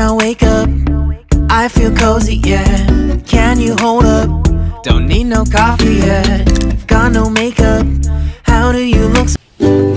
I wake up, I feel cozy, yeah. Can you hold up? Don't need no coffee yet. Got no makeup. How do you look so